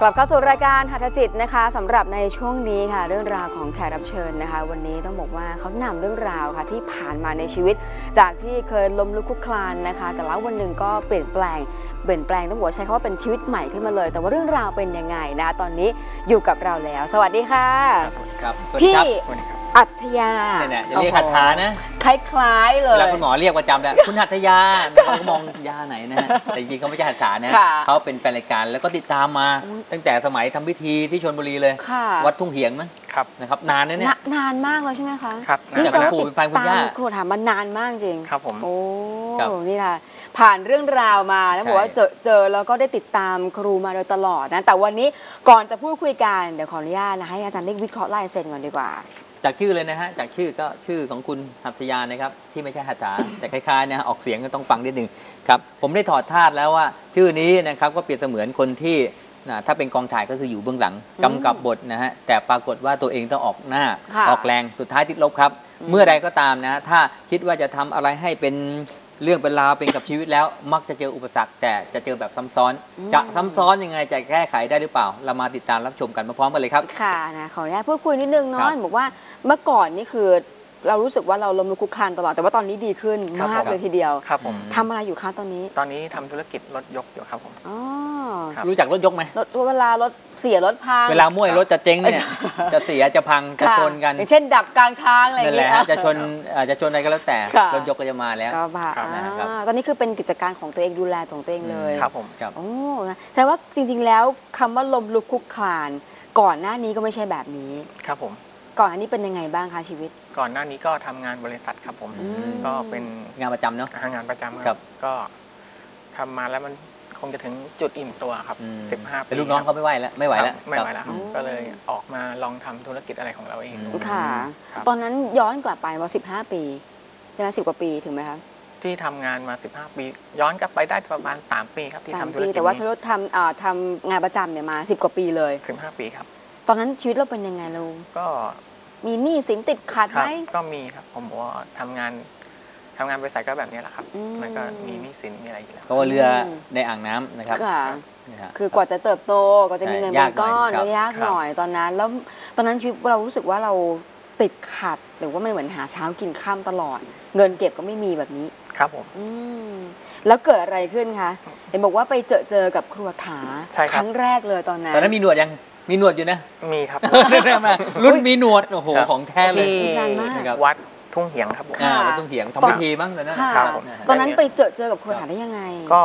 กลับเข้าสู่รายการหัตถจิตนะคะสำหรับในช่วงนี้ค่ะ เรื่องราวของแขกรับเชิญนะคะ วันนี้ต้องบอกว่าเขานำเรื่องราวค่ะที่ผ่านมาในชีวิต จากที่เคยล้มลุกคลุกคลานนะคะ แต่แล้ววันหนึ่งก็เปลี่ยนแปลงเปลี่ยนแปลงต้องบอกว่าใช้คำว่าเป็นชีวิตใหม่ขึ้นมาเลย แต่ว่าเรื่องราวเป็นยังไงนะ ตอนนี้อยู่กับเราแล้ว สวัสดีค่ะครับสวัสดีครับพี่สวัสดีครับ อัธยาเนี่ยๆอย่าเรียกคาถานะ คล้ายๆเลเวยลาคุณหมอเรียกประจำแล้วคุณหัตถยาเขาก็มองยาไหนนะฮะแต่จริงๆเขาไม่ใช่หัตถานะค่ะเขาเป็นแฟนรายการแล้วก็ติดตามมา อุ๊ย ตั้งแต่สมัยทำพิธีที่ชนบุรีเลย ค่ะวัดทุ่งเหียงมั้งครับ นะครับ นานนะเนี่ย นะนานมากเลยใช่ไหมคะครับนี่จากแสดงคุณปู่ว่าเป็นแฟนคุณย่าติดตมครูถามมานานมากจริง ครับผม โอ้ ครับ นี่ค่ะ ผ่านเรื่องราวมาแล้วใช่บอกว่าเจอเจอแล้วก็ได้ติดตามครูมาโดยตลอดนะ แต่วันนี้ก่อนจะพูดคุยกัน เดี๋ยวขออนุญาตนะ ให้อาจารย์ได้วิเคราะห์ลายเซ็นก่อนดีกว่า จากชื่อเลยนะฮะจากชื่อก็ชื่อของคุณหัตถยานะครับ ที่ไม่ใช่หัตถาแต่คล้ายๆนะฮะออกเสียงก็ต้องฟังนิดหนึ่งครับผมได้ถอดธาตุแล้วว่า ชื่อนี้นะครับก็เปรียบเสมือนคนที่นะถ้าเป็นกองถ่ายก็คืออยู่เบื้องหลังอืมกำกับบทนะฮะแต่ปรากฏว่าตัวเองต้องออกหน้าค่ะออกแรงสุดท้ายติดลบครับอืมเมื่อใดก็ตามนะ ถ้าคิดว่าจะทำอะไรให้เป็น เรื่องเป็นราวเป็นกับชีวิตแล้ว มักจะเจออุปสรรคแต่จะเจอแบบซ้ำซ้อน จะซ้ำซ้อนยังไงจะแก้ไขได้หรือเปล่า เรามาติดตามรับชมกันพร้อมๆกันเลยครับ ค่ะนะขออนุญาตพูดคุยนิดนึงคเนาะรับบอกว่าเมื่อก่อนนี่คือ เรารู้สึกว่าเราล้มลุกคลุกคลานตลอด แต่ว่าตอนนี้ดีขึ้นครับมากผม เลยทีเดียวครับผม ทำอะไรอยู่คะตอนนี้ตอนนี้ทำธุรกิจรถยกอยู่ครับผม อ๋อครับ รู้จักรถยกไหม รถเวลารถเสียรถพังเวลามั่วยรถจะเจ๊งเนี่ย จะเสียจะพังจะค่ะชนกันอย่างเช่นดับกลางทางอะไรอย่านั่งนแหเงี้ละย ฮะจะชนอ่าจะชนอะไรก็แล้วแต่ ค่ะ รถยกก็จะมาแล้ว ก็ผ่าครับ อ่านะครับ ตอนนี้คือเป็นกิจการของตัวเองดูแลของตัวเองเลยครับผม ครับ โอ้นะแสดงว่าจริง ๆ แล้วคำว่าลมลุกคลุกคลาน ก่อนหน้านี้ก็ไม่ใช่แบบนี้ ครับผม ก่อนอันนี้เป็นยังไงบ้างคะชีวิต ก่อนหน้านี้ก็ทำงานบริษัทครับผม อืม ก็เป็นงานประจำเนาะ งานประจำคครัรับ บ ก็ทำมาแล้วมันคงจะถึงจุดอิ่มตัวครับอืมสิบห้าปีเป็นลูกน้องเขาไม่ไหวแล้วไม่ไหวแล้ว ครับไม่ไหวแล้วอ๋อก็เลยออกมาลองทำธุรกิจอะไรของเราเองอืมดูค่ะ ครับ ตอนนั้นย้อนกลับไปว่า 15 ปีใช่ไหมสิบกว่าปีถึงไหมคะที่ทำงานมา 15 ปี ย้อนกลับไปได้ประมาณ 3 ปีครับที่สามทำธุรปี กิจแต่ว่านี้ธุรกิจทำอ่าทำงานประจำเนี่ยมาสิบกว่าปีเลย 15 ปีครับ ตอนนั้นชีวิตเราเป็นยังไงเรา ก็ มีหนี้สินติดขัดคไหมรับก็มีครับผมบอกว่าทำงานทำงานบริษัทก็แบบนี้แหละครับ อืม มันก็มีหนี้สินมีอะไรอยู่แล้วเพราะว่าเรืออม ในอ่างน้ำนะครับค่ะนี่ฮะ คือกว่าจะเติบโตกว่าจะมีเงินใช่เป็นก้อนยากหน่อยก็ยากครับ หน่อยตอนนั้น แล้วตอนนั้นชีวิตเรารู้สึกว่าเราติดขัดหรือว่ามันเหมือนหาเช้ากินข้ามตลอด เงินเก็บก็ไม่มีแบบนี้ ครับผม อืมแล้วเกิดอะไรขึ้นคะเห็นบอกว่าไปเจอเจอกับครัวถาใช่ครับ ครั้งแรกเลยตอนนั้น ตอนนั้นมีหนวดยัง มีหนวดอยู่นะ มีครับมารุ่นมีหนวด โอ้โห ครับ ของแท้เลย ที่นานมาก นะครับ วัดทุ่งเหียงครับผม ค่ะ อ่าวัดตุ้งเถียงทำพิธีมั้งตอนนั้นค่ะครับผมนะฮะ ตอนนั้นไปเจอเจอกับครัวถาได้ยังไง ก็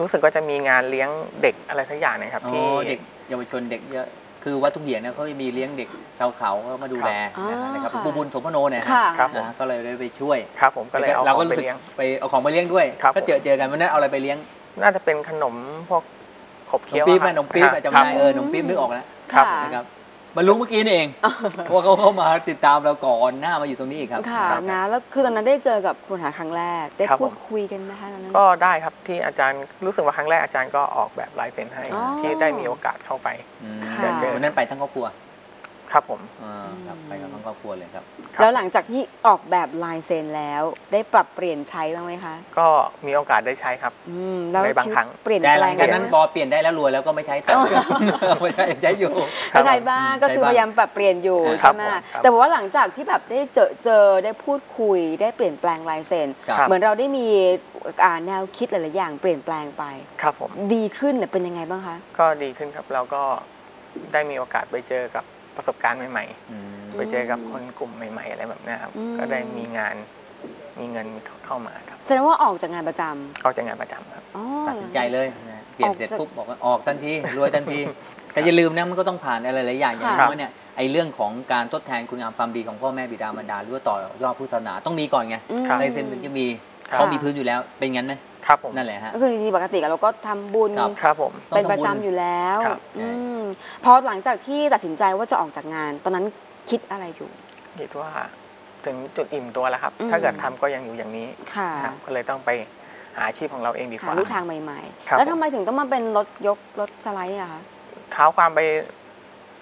รู้สึกว่าจะมีงานเลี้ยงเด็กอะไรสักอย่างเนะครับอ๋อที่ เด็กเยาวชนเด็กเยอะคือวัดตุ้งเถียงเนี่ยเขาจะมีเลี้ยงเด็กชาวเขาเขามาดูแลอ๋อนะครับค่ะปูบุญโถมโนเนี่ยค่ะ ครับผมนะฮะก็เลยได้ไปช่วยครับผมก็เลยเอาเราขก็องไปรู้สึกเลี้ยง ไปเอาของไปเลี้ยงด้วยครับ ก็เจอเจอกันวันนั้นเอาอะไรไปเลี้ยง น่าจะเป็นขนมพวก ขบขนเคี้มยวปี๊บอะอะขนมปี๊บอะครัจำได้บเออขนมปี๊บนึกออกแล้วครับค่ะ นะครับมารู้เมื่อกี้นี่เองเพราะว่าเขาเข้ามาติดตามเราก่อนหน้ามาอยู่ตรงนี้อีกครับค่ะครับ นะ แล้วคือตอนนั้นได้เจอกับครัวถาครั้งแรก ได้ครับพูดผม คุยกันไหมคะตอนนั้น ก็ได้ครับที่อาจารย์รู้สึกว่าครั้งแรกอาจารย์ก็ออกแบบลายเซ็นให้อ๋อที่ได้มีโอกาสเข้าไป อืมค่ะ วันนั้นไปทั้งครอบครัว ครับผม อ่าครับไปกับทั้งครอบครัวเลยครับ ครับ แล้วหลังจากที่ออกแบบลายเซ็นแล้ว ได้ปรับเปลี่ยนใช้บ้างไหมคะก็มีโอกาสได้ใช้ครับ อืมแล้วในบางชีวิตครั้ง เปลี่ยนแต่แปหลลังงจากนั้นไหมพอเปลี่ยนได้แล้วรวยแล้วก็ไม่ใช้ต่อ ไม่ใช่ใช้อยู่ก็ใช้บ้างก็คือใช้บ้างพยายามปรับเปลี่ยนอยู่ครัใช่บไหมผมครับ แต่ว่าหลังจากที่แบบได้เจอเจอได้พูดคุย ได้เปลี่ยนแปลงลายเซ็นครับครับเหมือนเราได้มีอ่าแนวคิดหลายๆอย่างเปลี่ยนแปลงไป ครับผม ดีขึ้นเนี่ยเป็นยังไงบ้างคะ ก็ดีขึ้นครับเราก็ได้มีโอกาสไปเจอกับ ประสบการณ์ใหม่อืมๆไปเจอกับคนกลุ่มใหม่ ๆ อะไรแบบเนี้ยครับอืมก็ได้มีงานมีเงินเข้ามาครับแสดงว่าออกจากงานประจำออกจากงานประจำครับอ๋อตัดสินใจเลยนะเปลี่ยนเสร็จออกจากปุ๊บบอกว่าออกทันทีรวยทันที แต่อย่าลืมนะมันก็ต้องผ่านอะไรหลายอย่างอย่างค่ะน้อยเนี่ยไอ้เรื่องของการทดแทนคุณงามความดีของพ่อแม่บิดามารดาหรือว่าต่อยอดพุทธศาสนาต้องมีก่อนไงอืมครับลายเซ็นถึงจะมีครับเขามีพื้นอยู่แล้วเป็นงั้นไหม ครับผม นั่นแหละฮะ ก็คือจริงๆปกติเราก็ทำบุญ ครับครับผมต้องเป็นทำบุญประจำอยู่แล้วครับ อืมพอหลังจากที่ตัดสินใจว่าจะออกจากงาน ตอนนั้นคิดอะไรอยู่ คิดว่าถึงจุดอิ่มตัวแล้วครับ อืม ถ้าเกิดทำก็ยังอยู่อย่างนี้ค่ะครับก็เลยต้องไปหาอาชีพของเราเองดีกหาว่า ลู่ทางใหม่ ครับ ๆ แล้วผมทำไมถึงต้องมาเป็นรถยกรถสไลด์อะคะ เท้าความไป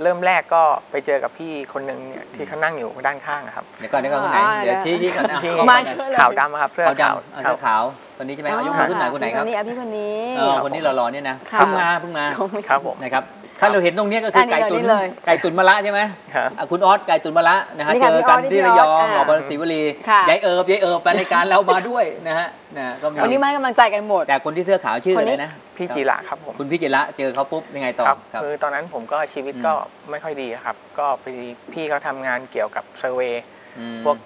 เริ่มแรกก็ไปเจอกับพี่คนหนึ่งเนี่ยที่เขานั่งอยู่ด้านข้างอะครับ เดี๋ยวก่อนเดี๋ยวก่อนคนไหนอ่าเดี๋ยวชี้ชี้ก่อนนะที่เข้ามาไปหน่อยช่วยเลย ขาวดำอะครับเสื้อขาวขาวดำเอาเสื้อขาวคนนี้ใช่ไหมเอายกมือขึ้นหน่อยคนไหนครับพี่คนนี้อะพี่คนนี้ เออคนนี้หล่อๆเนี่ยนะค่ะ เพิ่งมาเพิ่งมาเขาไม่ครับผม นะครับ ถ้าเราเห็นตรงเนี้ยก็คืออนนี้ไก่ตุ๋นเลยไก่ตุ๋นมะระใช่ไหมครับอะคุณออสไก่ตุ๋นมะระนะฮะนี่เจค่ะอพี่กันออสที่พี่ระออสยองอ่าออกมาศรีวลีค่ะยายเอิบยายเอิบแฟนรายการเรามาด้วยนะฮะนะก็มีวันนี้มาให้กำลังใจกันหมด แต่คนที่เสื้อขาวชื่อคนอะนี้ไรนะพี่ครับจีระครับผมคุณพี่จิระเจอเขาปุ๊บยังไงต่อครับครับคือตอนนั้นผมก็ชีวิตอืมก็ไม่ค่อยดีครับ ก็ไปพี่เขาทำงานเกี่ยวกับเซอร์เวย์อืมพวก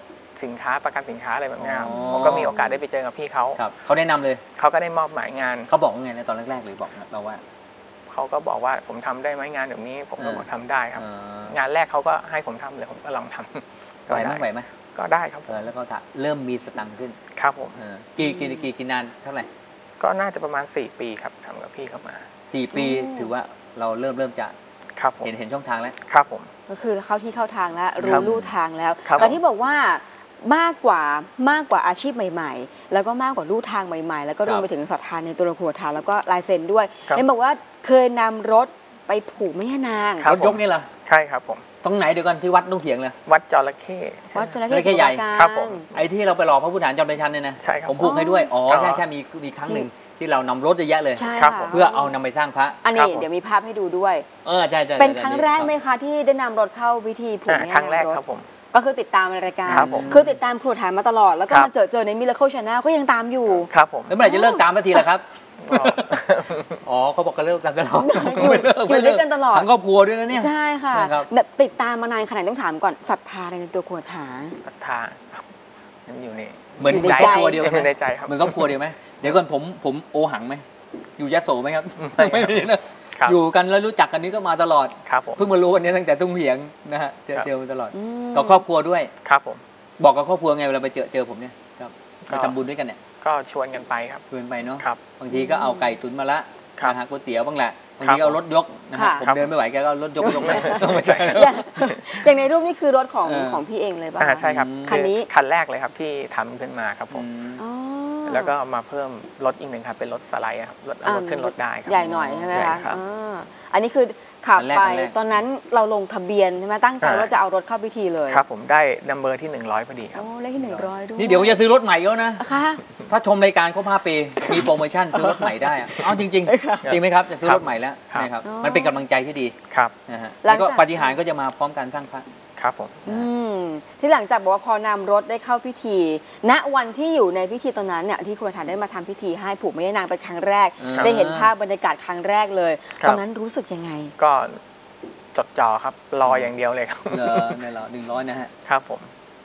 สินค้าประกันสินค้าอะไรแบบเนี้ยครับอ๋อผมก็มีโอกาสได้ไปเจอกับพี่เขาครับเขาแนะนำเลยเขาก็ได้มอบหมายงานเขาบอกว่าไงในตอนแรกๆหรือบอกเราว่า เขาก็บอกว่าผมทำได้ไหมงานแบบนี้ ผมก็เออบอกทำได้ครับเอ่องานแรกเขาก็ให้ผมทำเลยผมก็ลองทำไหวไหมก็ไหวได้ไหมก็ได้ครับผเอมอแล้วก็ถามเริ่มมีสตังค์ขึ้นครับผมเออกี่กี่กี่กี่นานเท่าไหร่ก็น่าจะประมาณ 4 ปีครับทำกับพี่เขามาสี่ปีอืมถือว่าเราเริ่มเริ่มจะครับผมเห็นเห็นช่องทางแล้วครับผม ก็คือเข้าที่เข้าทางแล้วครัรู้บลู่ทางแล้วครับแต่ที่บอกว่า มากกว่ามากกว่าอาชีพใหม่ ๆ แล้วก็มากกว่าลู่ทางใหม่ๆ แล้วก็รวมไปถึงศรัทธาในตัวหลวงปู่ฐานแล้วก็ลายเซ็นด้วยครับเห็นบอกว่าเคยนำรถไปผูกแม่ย่านางครัรบถยกนี่เหรอใช่ครับผมตรงไหนเดี๋ยวกันที่วัดนุ่งเขียงเลยวัดจระเข้วัดจระจระเข้เข้ใหญ่สมุทรปราการครับผมไอ้ที่เราไปหล่อพระพุทธฐานจำในชั้นเนี่ยนะใช่ครับผมผูกให้ด้วยอ๋ออ๋อใช่ใช่มีมีครั้งหนึ่งที่เรานำรถเยอะแยะเลยใช่ครับค่ะผมเพื่อเอานำไปสร้างพระ อันครันี้บผมเดี๋ยวมีภาพให้ดูด้วย เออใช่ใช่เป็นใช่ครั้งแรกไหมคะที่ได้นำรถเข้าพิธีผูกอ่าแม่คย่ารั้งแรกนางรครัถบผม ก็คือติดตามในรายการ ครับผม คือติดตามครูฐานมาตลอด แล้วก็ครับมาเจอเจอใน Miracle Channel ก็ยังตามอยู่ ครับผม แล้วเมื่อไหร่จะเลิกตามสักทีล่ะครับก็อ๋อเขาบอกกันเลิกกันตลอดอยู่ไม่เลิกอยู่ไม่ด้เลิวยกกันตลอด ทั้งครอบครัวด้วยนะเนี่ย ใช่ค่ะนะครับ แบบติดตามมานานขนาดต้องถามก่อนศรัทธาในตัวครูฐานศรัทธาครับมันอยู่ในเหมือนอยู่ในครอบครัวเดียวกันไหม ในใจครับ เหมือนครอบครัวเดียวไหมเดี๋ยวก่อนผมผมโอหังไหมอยู่ยะโสไหมครับ ไม่ครับมีนะ ครับ อยู่กันแล้วรู้จักกันนี้ก็มาตลอด ครับผม เพิ่งมารู้วันนี้ตั้งแต่ตุ้งเหียงนะฮะเจอครับเจอมาตลอดอืมกับครอบครัวด้วย ครับผม บอกกับครอบครัวไงเวลาไปเจอเจอผมเนี่ยครับไปก็ทำบุญด้วยกันเนี่ย ก็ชวนกันไปครับเพื่อนไปเนาะ ครับ บางทีก็เอาไก่ตุ๋นมาละครับนะฮะก๋วยเตี๋ยวบ้างแหละบางครัทีบก็เอารถยกนะฮะค่ะผมครับเดินไม่ไหวแกก็เอารถยกยกไปไม่ใช่อย่างอย่างในรูปนี่คือรถของเออของพี่เองเลยป่ะอ่าคะใช่ครับ คันนี้อคันแรกเลยครับที่ทำขึ้นมาครับผมอืมอ๋อ แล้วก็มาเพิ่มรถอีกหนึ่งครับเป็นรถสไลด์ครับรถเอารถขึ้นรถได้ครับใหญ่หน่อยใช่ไหมใหญ่คะครับอ่าอันนี้คือขับอันแรกไปอันแรก ตอนนั้นเราลงทะเบียนใช่ไหมตั้งใจอ่าว่าจะเอารถเข้าพิธีเลยครับผมได้นัมเบอร์ที่ 100พอดีครับ โอ้เลขที่หนึ่งร้อยด้วยนี่เดี๋ยวจะซื้อรถใหม่แล้วนะ ค่ะ ถ้าชมรายการครบ5ปี มีโปรโมชั่นซื้อรถใหม่ได้อะเอาจริงๆจริงไหมครับ จะซื้อรถใหม่แล้วครับนะครับอ๋อมันเป็นกำลังใจที่ดีครับนะฮะหลัแล้งวก็จากปาฏิหารย์ก็จะมาพร้อมกันสร้างพระ ครับผมอืมที่หลังจากบอกว่าพอนำรถได้เข้าพิธี ณวันที่อยู่ในพิธีตอนนั้นเนี่ยที่ครูฐานได้มาทำพิธีให้ผูกแม่ย่านางเป็นครั้งแรกอ่าได้เห็นภาพบรรยากาศครั้งแรกเลย ครับ ตอนนั้นรู้สึกยังไง ก็จดจ่อครับรออย่างเดียวเลยครับเออเนี่ยเหรอหนึ่งร้อยนะฮะ ครับผม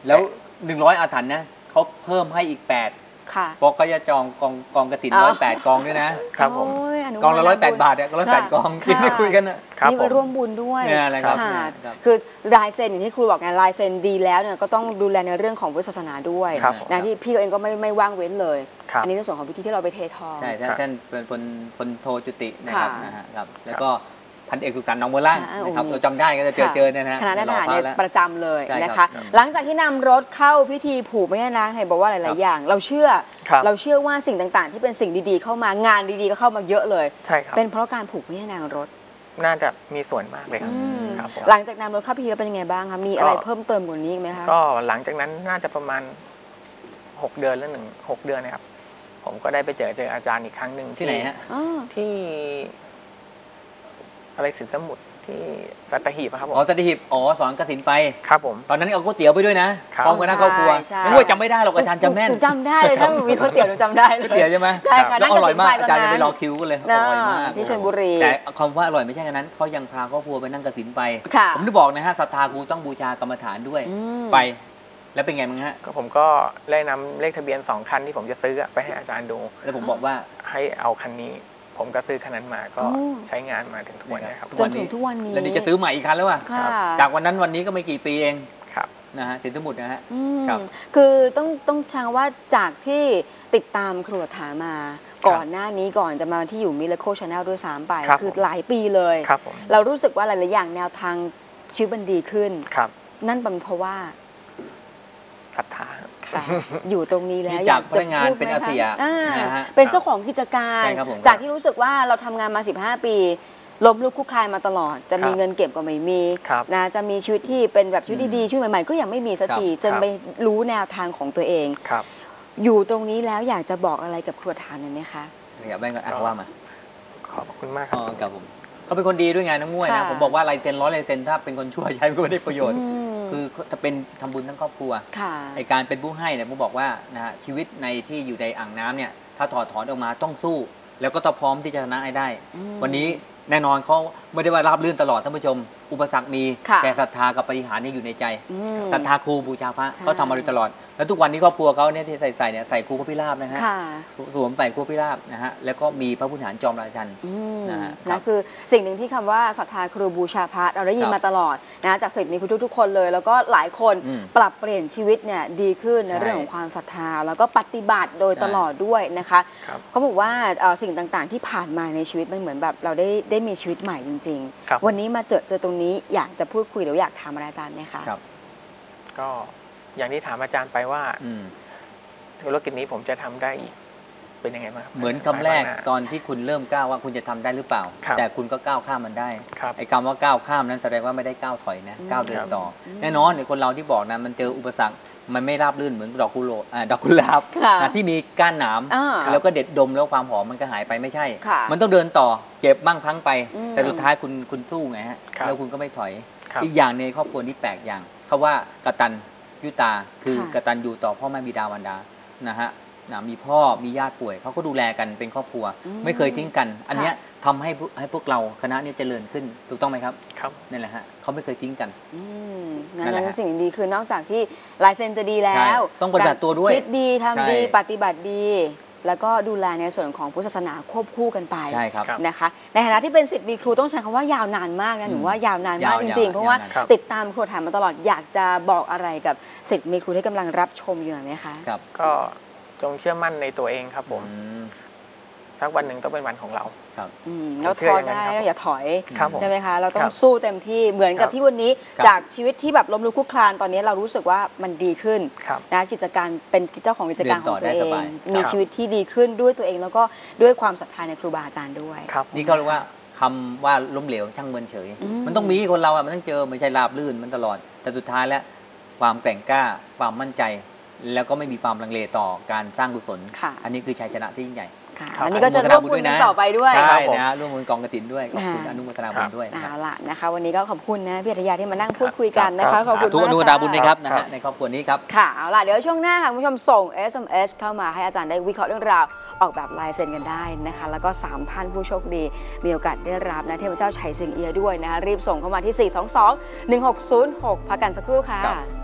แล้วหนึ่งร้อยอาถรรพ์นะเขาเพิ่มให้อีกแปด ค่ะเพราะเขาจะจองกองกองกระถินอ๋ร้ออยแปดกองด้วยนะ ครับผม โอ้ยนุโมกองละทร้อนายแปดบุญบาทอะร้อยแปดค่ะกองค่ะที่ไม่คุยกันอะครับนี่ผมามร่วมบุญด้วยเนี่ยอะไรครับค่ะเนี่ยครับ คือลายเซ็นอย่างที่ครูบอกไงลายเซ็นดีแล้วเนี่ยก็ต้องดูแลในเรื่องของพุทธศาสนาด้วยครับผม นะที่พี่เองก็ไม่ไม่ว่างเว้นเลย ครับ อันนี้ในส่วนของพิธีที่เราไปเททอง ใช่ท่านครับท่านเป็นพลพลโทจุตินะครับค่ะ นะฮะครับแล้วก็ พันเอกสุขสันต์หนองบัวล่างอ่านะครับโอ้โหเราจำได้ก็จะเจอค่ะเจอเนี่ยนะฮะคณะทหารหล่อเนี่ยพระแล้วประจำเลยใช่นะครัคะบครับหลังจากที่นำรถเข้าพิธีผูกแม่ย่านางเห็นบอกว่าหลาย ๆ อย่าง เราเชื่อครับเราเชื่อว่าสิ่งต่าง ๆ ที่เป็นสิ่งดี ๆ เข้ามางานดี ๆ ก็เข้ามาเยอะเลยใช่ครับเป็นเพราะการผูกแม่ย่านางรถน่าจะมีส่วนมากเลยครับอืมครับผมหลังจากนำรถเข้าพิธีแล้วเป็นยังไงบ้างคะมีอะไรก็เพิ่มเติมกว่านี้อีกไหมคะก็หลังจากนั้นน่าจะประมาณหกเดือนแล้วหนึ่งหกเดือนนะครับ ผมก็ได้ไปเจอเจออาจารย์อีกครั้งหนึ่งที่ไหนฮะอ๋อที่ อะไรสินสมุทรที่สัตหีบอะครับผมอ๋อสถิหิบอ๋อสอนกสินไปครับผม ตอนนั้นเอาก๋วยเตี๋ยวไปด้วยนะครับ พร้อมกันนะครอบครัวใช่ นึกว่าจำไม่ได้หรอกอาจารย์จำแม่นหจำได้เลยถ้าหนูมีก๋วยเตี๋ยวหนูจำได้เลก๋วยยเตี๋ยวใช่ไหม ใช่ค่ะแล้วอร่อยมากนั่งกสินไปอาจารย์จะไปตอนนั้นรอคิวกันเลยอน่าร่อยมากที่ชลบุรี แต่คำว่าอร่อยไม่ใช่แค่นั้นเขายังพาครอบครัวไปนั่งกสินไป ค่ะ ผมได้บอกนะฮะศรัทธาครูต้องบูชากรรมฐานด้วย อืมไป แล้วเป็นไงมั้งฮะ ก็ผมก็ได้นำเลขทะเบียนสองคันที่ผมจะซื้ออะไปให้อาจารย์ดู แล้วผมบอกว่าให้เอาคันนี้ ผมก็ซื้อคันนั้นมาก็อ๋อใช้งานมาถึงทุกวันนี้ครับจนถึงทุกวันนี้แล้วนี่จะซื้อใหม่อีกคันแล้วว่ะค่ะจากวันนั้นวันนี้ก็ไม่กี่ปีเองครับ นะฮะสินสมุทรนะฮะ อืมครับคือต้องต้องชังว่าจากที่ติดตามครัวฐานมาก่อนหน้านี้ก่อนจะมาที่อยู่มิเลโคชาแนลด้วยซ้ำไปครับคือผม หลายปีเลย ครับผมเรารู้สึกว่าหลาย ๆ อย่างแนวทางชีวิตมันดีขึ้น ครับ นั่นเป็นเพราะว่าศรัทธา ค่ะ อยู่ตรงนี้แล้วนี่จากอยพนักงานพูดไหมเป็นอาเซียคะอ่านะฮะเป็นเจ้าของกิจการใช่ครับผมจากที่รู้สึกว่าเราทำงานมา 15 ปีล้มลุกคลุกคลานมาตลอด จะมีครับเงินเก็บก็ไม่มีครับนะจะมีชีวิตที่เป็นแบบชีวิตอืมดีๆชีวิตใหม่ๆ ก็ยังไม่มีสักครับทีจนครับไปรู้แนวทางของตัวเองครับ อยู่ตรงนี้แล้วอยากจะบอกอะไรกับครัวทานหน่อยไหมคะเดี๋ยวแบ่งกันอะว่ามาขอบคุณมากคอ๋รัอบครับผมเขาเป็นคนดีด้วยไงน้องมุ้ยนะค่ะผมบอกว่าลายเซ็นร้อยลายเซ็นถ้าเป็นคนชั่วใช้มันก็ไม่ได้ประโยชน์ม คือถ้าเป็นทำบุญทั้งครอบครัวค่ะไอการเป็นผู้ให้เนี่ยผมบอกว่านะฮะชีวิตในที่อยู่ในอ่างน้ำเนี่ยถ้าถอดถอนออกมาต้องสู้ แล้วก็ต้องพร้อมที่จะชนะให้ได้อืมวันนี้แน่นอนเขาไม่ได้ว่าราบลื่นตลอดท่านผู้ชม อุปสรรคมีค่ะแต่ศรัทธากับปฏิหารนี่อยู่ในใจอืมศรัทธาครูบูชาพระใช่เขาทำมาโดยตลอด แล้วทุกวันนี้ครอบครัวเขาเนี่ยที่ใส่ใส่เนี่ยใส่ครูพระพิราบนะฮะค่ะสสวมใส่ครูพระพิราบนะฮะแล้วก็มีพระพุทธหารจอมราชัน อืมนะฮะครันะบคือสิ่งหนึ่งที่คำว่าศรัทธาครูบูชาพระเราได้ยินครับมาตลอดนะจากศิษย์มีคุณทุกๆคนเลย แล้วก็หลายคนอืมปรับเปลี่ยนชีวิตเนี่ยดีขึ้นในใช่เรื่องของความศรัทธา แล้วก็ปฏิบัติโดยใช่ตลอดด้วยนะคะครับ เขาบอกว่าเอ่อสิ่งต่างๆที่ผ่านมาในชีวิตมันเหมือนแบบเราได้ได้มีชีวิตใหม่จริง ครับ ๆ วันนี้มาเจอเจอตรงนี้อยากจะพูดคุยหรืออยากถามอะไรอาจารย์ไหมคะครับ ก็อย่างที่ถามอาจารย์ไปว่าอืมธุรกิจนี้ผมจะทำได้อีกเป็นยังไงบ้างครับเหมือนคำแรกภายภาคหน้า ตอนที่คุณเริ่มก้าวว่าคุณจะทำได้หรือเปล่า ครับ แต่คุณก็ก้าวข้ามมันได้ ครับ ไอ้คำว่าก้าวข้ามนั้นแสดงว่าไม่ได้ก้าวถอยนะอืมก้าวเดินต่ออมแน่นอนในคนเราที่บอกนะมันเจออุปสรรค มันไม่ราบรื่นเหมือนดอกกุโลอ่าดอกกุหลาบค่ะนะที่มีก้านหนามอ่าแล้วก็เด็ดดมแล้วความหอมมันก็หายไปไม่ใช่ค่ะมันต้องเดินต่อเจ็บบ้างพังไปอืมแต่สุดท้ายคุณคุณสู้ไงฮะครับแล้วคุณก็ไม่ถอยครับอีกอย่างในครอบครัวนี้แปลกอย่างเขาว่ากตัญยุตาคือค่ะกตัญญูต่อพ่อแม่บิดามารดานะฮะนะมีพ่อมีญาติป่วยเขาก็ดูแลกันเป็นครอบครัวอืมไม่เคยทิ้งกัน อันเนี้ยทำให้พวกให้พวกเราคณะเนี้เจริญขึ้นถูกต้องไหมครับครับนั่นแหละฮะเขาไม่เคยทิ้งกันอืม นั่นั่นนแหละนั้นฮะ สิ่งดีคือนอกจากที่ลายเซ็นจะดีแล้ใช่วต้องปฏิบัติตัวด้วย คิดดีทำดีใช่ ปฏิบัติดี แล้วก็ดูแลในส่วนของพุทธศาสนาควบคู่กันไป ใช่ครับครับนะคะในฐานะที่เป็นสิทธิ์มีครูต้องใช้คำว่ายาวนานมากนะหนูอืมว่ายาวนานมากยาวจยาวริงๆเพราะว่ายาวนานครับ ติดตามครูถามมาตลอดอยากจะบอกอะไรกับสิทธิ์มีครูที่กำลังรับชมอยู่หน่อยไหมคะ ครับก็จงเชื่อมั่นในตัวเองครับผม อืม สักวันหนึ่งต้องเป็นวันของเราครับอืมแล้วผมเชื่ท้อออย่างนั้นได้ครับแล้วอย่าถอยครับผม ใช่ไหมคะ เราต้อคงรับสู้เต็มที่เหมือนกับครับที่วันนี้ครับ จากชีวิตที่แบบล้มลุกคลุกคลานตอนนี้เรารู้สึกว่ามันดีขึ้นครับ นะกิจการเป็นเจ้าของกิจการของตัวเอเดินต่อได้สงบาย มีครับ ชีวิตที่ดีขึ้นด้วยตัวเอง แล้วก็ด้วยความศรัทธาในครูบาอาจารย์ด้วย ครับ นี่เขาเรียกว่าคำว่าล้มเหลวช่างเมินเฉย อืม มันต้องมีคนเราอะมันต้องเจอไม่ใช่ราบลื่นมันตลอด แต่สุดท้ายแล้วความแกร่งกล้าความมั่นใจ แล้วก็ไม่มีความลังเลต่อการสร้างกุศล ค่ะ อันนี้คือชัยชนะที่ยิ่งใหญ่ ค่ะครับอันนี้ก็จะร่วมบุญกันต่อไปด้วย ใช่ครับผมนะฮะร่วมบุญกองกระถินด้วยขอบคุณค่ะอนุโมทนาบุญด้วยนะเอาครับละนะคะ วันนี้ก็ขอบคุณนะพี่อัธยาที่มานั่งพูดคุยกันนะครัคะบขอบคุณทุกอมากนุโมทนาบุญค่ะนะครับนะครัฮะบในครอบครัวนี้ครับ ค่ะเอาล่ะเดี๋ยวช่วงหน้าค่ะคุณผู้ชมส่ง SMS เข้ามาให้อาจารย์ได้วิเคราะห์เรื่องราวออกแบบลายเซ็นกันได้นะคะ แล้วก็3ท่านผู้โชคดี มีโอกาสได้รับนะเทพเจ้าไฉสิงเอียด้วยนะคะรีบส่งเข้ามาที่ 422 1606 พักกันสักครู่ค่ะ ครับ